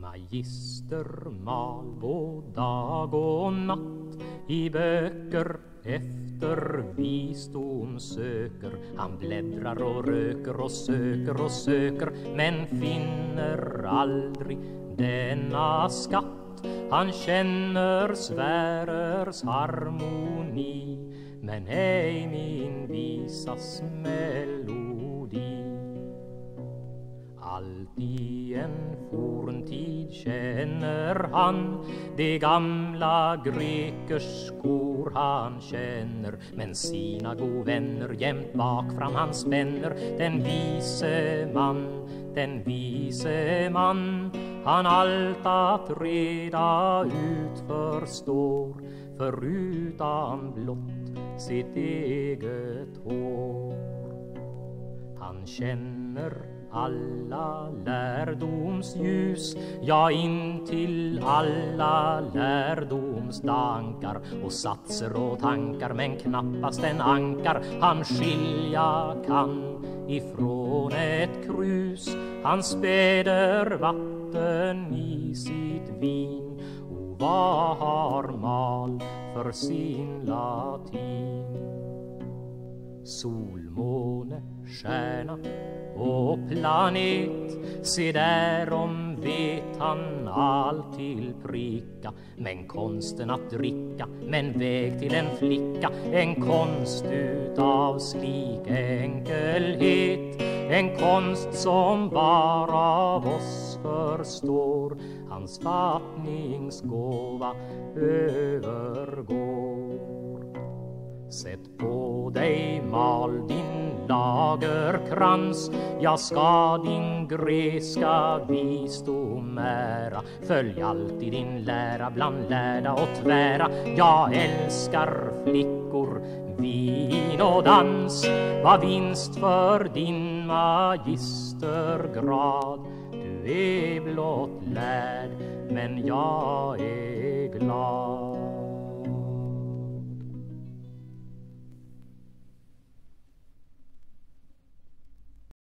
Magister mal både dag och natt i böcker efter visdom söker. Han bläddrar och röker och söker och söker men finner aldrig denna skatt. Han känner sfärers harmoni men ej min visas smäll forntid känner han de gamla grekers skor han känner. Men sina go vänner jämt bak fram han spänner. Den vise man, den vise man han allt att reda ut förstår. Förutan blott sitt eget hår. Han känner alla lärdomsljus. Ja, in till alla lärdomsdankar och satser och tankar men knappast en ankar. Han skilja kan ifrån ett krus. Han späder vatten i sitt vin. Och vad har mal för sin latin? Solmåne, stjärna och planet Se därom vet han allt till pricka. Men konsten att dricka, men väg till en flicka. En konst utav slik enkelhet. En konst som bara av oss förstår. Hans fattningsgåva övergår. Sätt på dig mal din lagerkrans Jag ska din grekiska visdom ära Följ alltid din lära bland lärda och tvära. Jag älskar flickor, vin och dans. Vad vinst för din magistergrad? Du är blott lärd, men jag är glad.